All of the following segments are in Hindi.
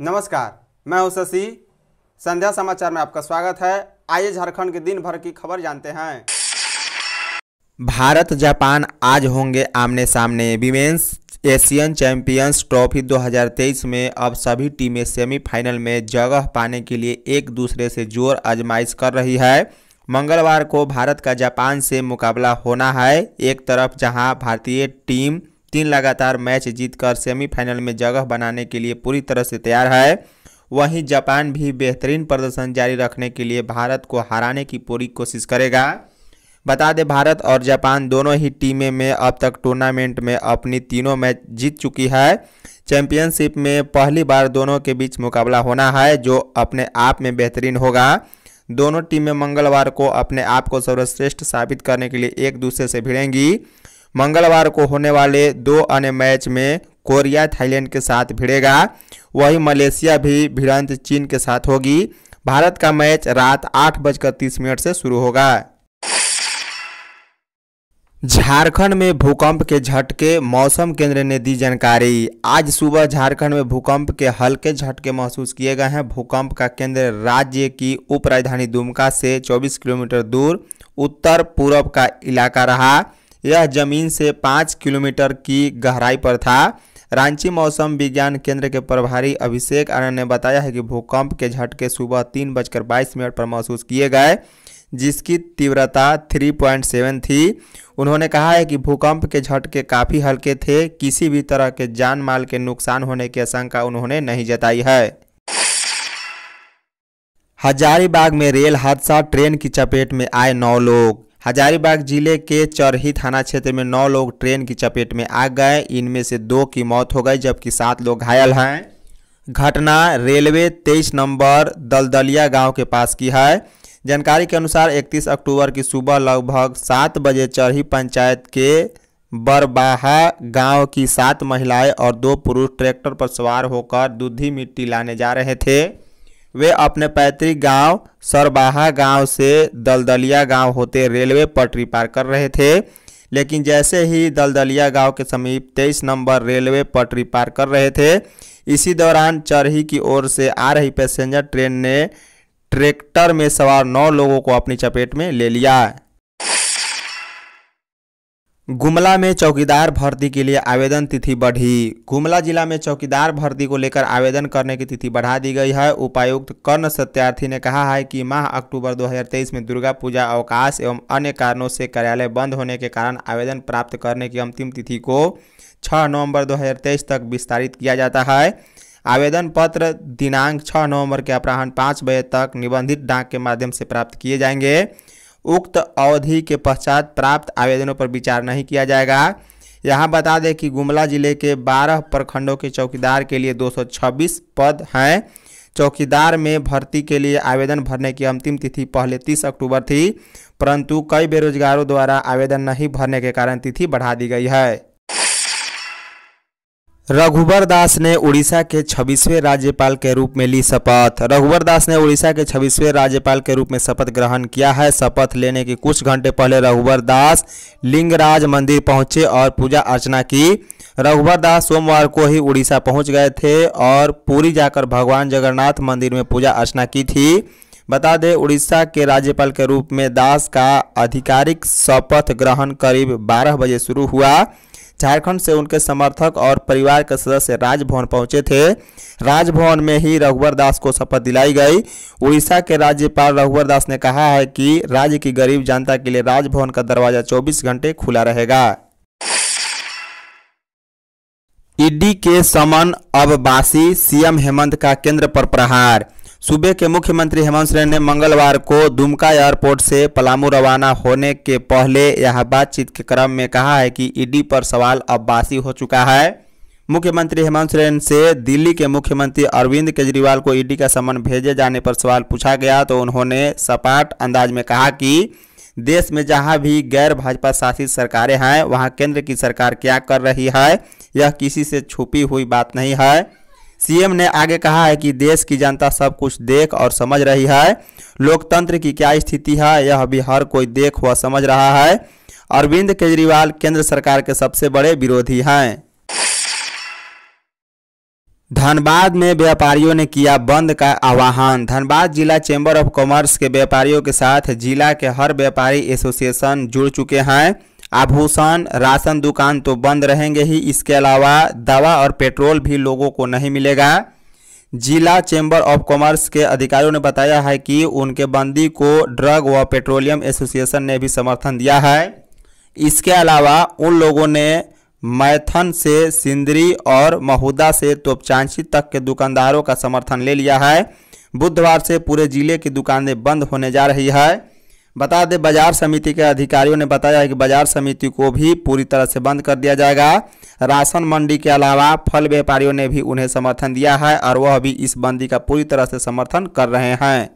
नमस्कार, मैं हूँ शशि। संध्या समाचार में आपका स्वागत है। आइए झारखंड के दिन भर की खबर जानते हैं। भारत, जापान आज होंगे आमने सामने विमेंस एशियन चैंपियंस ट्रॉफी 2023 में। अब सभी टीमें सेमीफाइनल में जगह पाने के लिए एक दूसरे से ज़ोर आजमाइश कर रही है। मंगलवार को भारत का जापान से मुकाबला होना है। एक तरफ़ जहाँ भारतीय टीम तीन लगातार मैच जीतकर सेमीफाइनल में जगह बनाने के लिए पूरी तरह से तैयार है, वहीं जापान भी बेहतरीन प्रदर्शन जारी रखने के लिए भारत को हराने की पूरी कोशिश करेगा। बता दें, भारत और जापान दोनों ही टीमें में अब तक टूर्नामेंट में अपनी तीनों मैच जीत चुकी है। चैंपियनशिप में पहली बार दोनों के बीच मुकाबला होना है, जो अपने आप में बेहतरीन होगा। दोनों टीमें मंगलवार को अपने आप को सर्वश्रेष्ठ साबित करने के लिए एक दूसरे से भिड़ेंगी। मंगलवार को होने वाले दो अन्य मैच में कोरिया, थाईलैंड के साथ भिड़ेगा। वहीं मलेशिया भी भिड़ंत चीन के साथ होगी। भारत का मैच रात आठ बजकर तीस मिनट से शुरू होगा। झारखंड में भूकंप के झटके, मौसम केंद्र ने दी जानकारी। आज सुबह झारखंड में भूकंप के हल्के झटके महसूस किए गए हैं। भूकंप का केंद्र राज्य की उप राजधानी दुमका से 24 किलोमीटर दूर, उत्तर पूर्व का इलाका रहा। यह ज़मीन से पाँच किलोमीटर की गहराई पर था। रांची मौसम विज्ञान केंद्र के प्रभारी अभिषेक आनंद ने बताया है कि भूकंप के झटके सुबह तीन बजकर बाईस मिनट पर महसूस किए गए। जिसकी तीव्रता 3.7 थी। उन्होंने कहा है कि भूकंप के झटके काफ़ी हल्के थे। किसी भी तरह के जान माल के नुकसान होने की आशंका उन्होंने नहीं जताई है। हजारीबाग में रेल हादसा, ट्रेन की चपेट में आए नौ लोग। हजारीबाग ज़िले के चरही थाना क्षेत्र में नौ लोग ट्रेन की चपेट में आ गए। इनमें से दो की मौत हो गई, जबकि सात लोग घायल हैं। घटना रेलवे तेईस नंबर दलदलिया गाँव के पास की है। जानकारी के अनुसार 31 अक्टूबर की सुबह लगभग सात बजे चरही पंचायत के बरबाहा गाँव की सात महिलाएँ और दो पुरुष ट्रैक्टर पर सवार होकर दूधी मिट्टी लाने जा रहे थे। वे अपने पैतृक गाँव, सरबाहा गाँव से दलदलिया गाँव होते रेलवे पटरी पार कर रहे थे। लेकिन जैसे ही दलदलिया गाँव के समीप तेईस नंबर रेलवे पटरी पार कर रहे थे, इसी दौरान चरही की ओर से आ रही पैसेंजर ट्रेन ने ट्रैक्टर में सवार नौ लोगों को अपनी चपेट में ले लिया गुमला में चौकीदार भर्ती के लिए आवेदन तिथि बढ़ी। गुमला जिला में चौकीदार भर्ती को लेकर आवेदन करने की तिथि बढ़ा दी गई है। उपायुक्त कर्ण सत्यार्थी ने कहा है कि माह अक्टूबर 2023 में दुर्गा पूजा, अवकाश एवं अन्य कारणों से कार्यालय बंद होने के कारण आवेदन प्राप्त करने की अंतिम तिथि को 6 नवंबर 2023 तक विस्तारित किया जाता है। आवेदन पत्र दिनांक 6 नवंबर के अपराह्न पाँच बजे तक निबंधित डाक के माध्यम से प्राप्त किए जाएँगे। उक्त अवधि के पश्चात प्राप्त आवेदनों पर विचार नहीं किया जाएगा। यहाँ बता दें कि गुमला ज़िले के 12 प्रखंडों के चौकीदार के लिए 226 पद हैं। चौकीदार में भर्ती के लिए आवेदन भरने की अंतिम तिथि पहले 30 अक्टूबर थी, परंतु कई बेरोजगारों द्वारा आवेदन नहीं भरने के कारण तिथि बढ़ा दी गई है। रघुवर दास ने उड़ीसा के छब्बीसवें राज्यपाल के रूप में ली शपथ। रघुवर दास ने उड़ीसा के छब्बीसवें राज्यपाल के रूप में शपथ ग्रहण किया है। शपथ लेने के कुछ घंटे पहले रघुवर दास लिंगराज मंदिर पहुँचे और पूजा अर्चना की। रघुवर दास सोमवार को ही उड़ीसा पहुँच गए थे और पूरी जाकर भगवान जगन्नाथ मंदिर में पूजा अर्चना की थी। बता दें, उड़ीसा के राज्यपाल के रूप में दास का आधिकारिक शपथ ग्रहण करीब 12 बजे शुरू हुआ। झारखंड से उनके समर्थक और परिवार के सदस्य राजभवन पहुँचे थे। राजभवन में ही रघुवर दास को शपथ दिलाई गई। उड़ीसा के राज्यपाल रघुवर दास ने कहा है कि राज्य की गरीब जनता के लिए राजभवन का दरवाज़ा 24 घंटे खुला रहेगा। ईडी के समन अब बासी सीएम हेमंत का केंद्र पर प्रहार। सूबे के मुख्यमंत्री हेमंत सोरेन ने मंगलवार को दुमका एयरपोर्ट से पलामू रवाना होने के पहले यह बातचीत के क्रम में कहा है कि ईडी पर सवाल अब बासी हो चुका है। मुख्यमंत्री हेमंत सोरेन से दिल्ली के मुख्यमंत्री अरविंद केजरीवाल को ईडी का समन भेजे जाने पर सवाल पूछा गया तो उन्होंने सपाट अंदाज में कहा कि देश में जहाँ भी गैर भाजपा शासित सरकारें हैं, वहाँ केंद्र की सरकार क्या कर रही है, यह किसी से छुपी हुई बात नहीं है। सीएम ने आगे कहा है कि देश की जनता सब कुछ देख और समझ रही है। लोकतंत्र की क्या स्थिति है, यह भी हर कोई देख व समझ रहा है। अरविंद केजरीवाल केंद्र सरकार के सबसे बड़े विरोधी हैं। धनबाद में व्यापारियों ने किया बंद का आह्वान। धनबाद जिला चैम्बर ऑफ़ कॉमर्स के व्यापारियों के साथ जिला के हर व्यापारी एसोसिएशन जुड़ चुके हैं। आभूषण राशन दुकान तो बंद रहेंगे ही, इसके अलावा दवा और पेट्रोल भी लोगों को नहीं मिलेगा। जिला चैम्बर ऑफ़ कॉमर्स के अधिकारियों ने बताया है कि उनके बंदी को ड्रग व पेट्रोलियम एसोसिएशन ने भी समर्थन दिया है। इसके अलावा उन लोगों ने मैथन से सिंदरी और महुदा से तोपचांची तक के दुकानदारों का समर्थन ले लिया है। बुधवार से पूरे ज़िले की दुकानें बंद होने जा रही है। बता दें, बाज़ार समिति के अधिकारियों ने बताया है कि बाज़ार समिति को भी पूरी तरह से बंद कर दिया जाएगा। राशन मंडी के अलावा फल व्यापारियों ने भी उन्हें समर्थन दिया है और वह भी इस बंदी का पूरी तरह से समर्थन कर रहे हैं।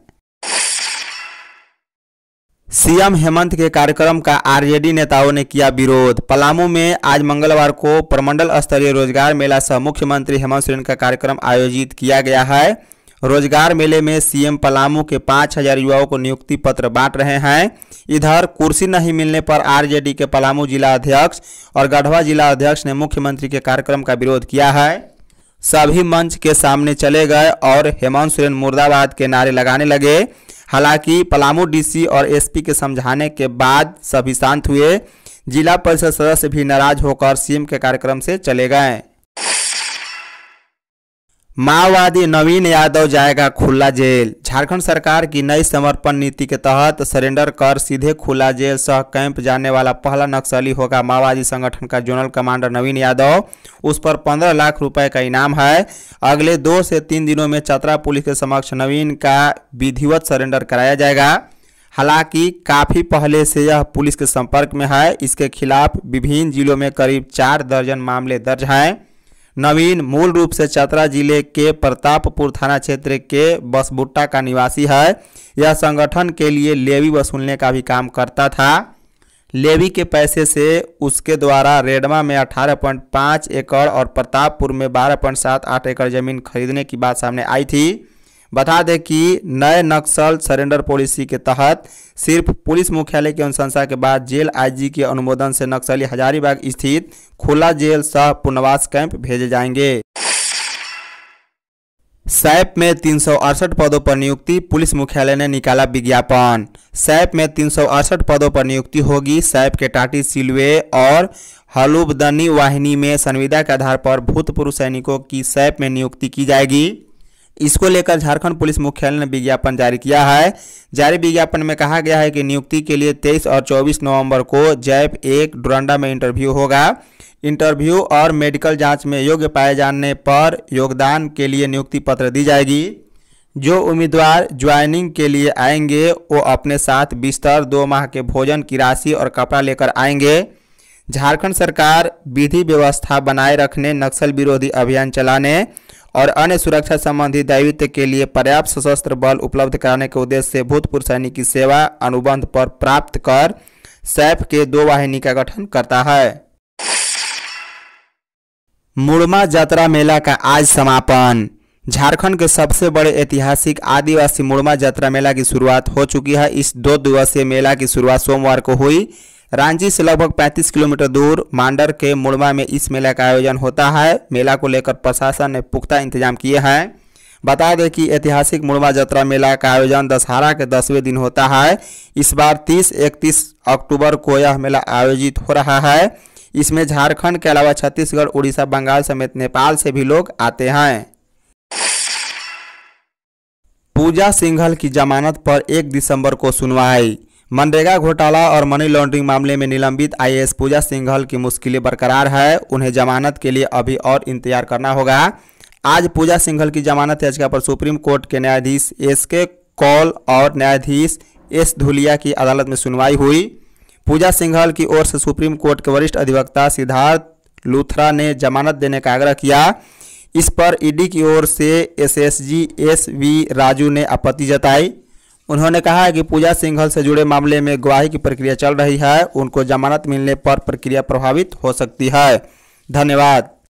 सीएम हेमंत के कार्यक्रम का आरजेडी नेताओं ने किया विरोध। पलामू में आज मंगलवार को प्रमंडल स्तरीय रोज़गार मेला सह मुख्यमंत्री हेमंत सोरेन का कार्यक्रम आयोजित किया गया है। रोज़गार मेले में सीएम पलामू के पाँच हज़ार युवाओं को नियुक्ति पत्र बांट रहे हैं। इधर कुर्सी नहीं मिलने पर आरजेडी के पलामू जिला अध्यक्ष और गढ़वा जिला अध्यक्ष ने मुख्यमंत्री के कार्यक्रम का विरोध किया है। सभी मंच के सामने चले गए और हेमंत सोरेन मुर्दाबाद के नारे लगाने लगे। हालाँकि पलामू डीसी और एसपी के समझाने के बाद सभी शांत हुए। जिला परिषद सदस्य भी नाराज़ होकर सीएम के कार्यक्रम से चले गए। माओवादी नवीन यादव जाएगा खुला जेल। झारखंड सरकार की नई समर्पण नीति के तहत सरेंडर कर सीधे खुला जेल सह कैंप जाने वाला पहला नक्सली होगा माओवादी संगठन का जोनल कमांडर नवीन यादव। उस पर पंद्रह लाख रुपए का इनाम है। अगले दो से तीन दिनों में चतरा पुलिस के समक्ष नवीन का विधिवत सरेंडर कराया जाएगा। हालाँकि काफ़ी पहले से यह पुलिस के संपर्क में है। इसके खिलाफ विभिन्न जिलों में करीब चार दर्जन मामले दर्ज हैं। नवीन मूल रूप से चतरा ज़िले के प्रतापपुर थाना क्षेत्र के बसबुट्टा का निवासी है। यह संगठन के लिए लेवी वसूलने का भी काम करता था। लेवी के पैसे से उसके द्वारा रेडमा में 18.5 एकड़ और प्रतापपुर में 12.78 एकड़ ज़मीन खरीदने की बात सामने आई थी। बता दें कि नए नक्सल सरेंडर पॉलिसी के तहत सिर्फ़ पुलिस मुख्यालय की अनुशंसा के बाद जेल आईजी के अनुमोदन से नक्सली हजारीबाग स्थित खुला जेल सह पुनर्वास कैंप भेजे जाएँगे। सैप में तीन सौ अड़सठ पदों पर नियुक्ति, पुलिस मुख्यालय ने निकाला विज्ञापन। सैप में तीन सौ अड़सठ पदों पर नियुक्ति होगी, सैप के टाटी सिलवे और हलुबदनी वाहिनी में संविदा के आधार पर भूतपूर्व सैनिकों की सैप में नियुक्ति की जाएगी। इसको लेकर झारखंड पुलिस मुख्यालय ने विज्ञापन जारी किया है। जारी विज्ञापन में कहा गया है कि नियुक्ति के लिए 23 और 24 नवंबर को जैप एक डोरंडा में इंटरव्यू होगा। इंटरव्यू और मेडिकल जाँच में योग्य पाए जाने पर योगदान के लिए नियुक्ति पत्र दी जाएगी। जो उम्मीदवार ज्वाइनिंग के लिए आएँगे, वो अपने साथ बिस्तर, दो माह के भोजन, की राशि और कपड़ा लेकर आएँगे। झारखंड सरकार विधि व्यवस्था बनाए रखने, नक्सल विरोधी अभियान चलाने और अन्य सुरक्षा संबंधी दायित्व के लिए पर्याप्त सशस्त्र बल उपलब्ध कराने के उद्देश्य से भूतपूर्व सैनिक की सेवा अनुबंध पर प्राप्त कर सैफ के दो वाहिनी का गठन करता है। मुड़मा यात्रा मेला का आज समापन। झारखंड के सबसे बड़े ऐतिहासिक आदिवासी मुड़मा यात्रा मेला की शुरुआत हो चुकी है। इस दो दिवसीय मेला की शुरुआत सोमवार को हुई। रांची से लगभग 35 किलोमीटर दूर मांडर के मुड़मा में इस मेला का आयोजन होता है। मेला को लेकर प्रशासन ने पुख्ता इंतज़ाम किए हैं। बता दें कि ऐतिहासिक मुड़मा जत्रा मेला का आयोजन दशहरा के दसवें दिन होता है। इस बार 30-31 अक्टूबर को यह मेला आयोजित हो रहा है। इसमें झारखंड के अलावा छत्तीसगढ़, उड़ीसा, बंगाल समेत नेपाल से भी लोग आते हैं। पूजा सिंघल की जमानत पर 1 दिसंबर को सुनवाई। मनरेगा घोटाला और मनी लॉन्ड्रिंग मामले में निलंबित आईएएस पूजा सिंघल की मुश्किलें बरकरार है। उन्हें जमानत के लिए अभी और इंतज़ार करना होगा। आज पूजा सिंघल की जमानत याचिका पर सुप्रीम कोर्ट के न्यायाधीश एस के कौल और न्यायाधीश एस धुलिया की अदालत में सुनवाई हुई। पूजा सिंघल की ओर से सुप्रीम कोर्ट के वरिष्ठ अधिवक्ता सिद्धार्थ लूथरा ने जमानत देने का आग्रह किया। इस पर ईडी की ओर से एसएसजी एस वी राजू ने आपत्ति जताई। उन्होंने कहा है कि पूजा सिंघल से जुड़े मामले में गवाही की प्रक्रिया चल रही है। उनको जमानत मिलने पर प्रक्रिया प्रभावित हो सकती है। धन्यवाद।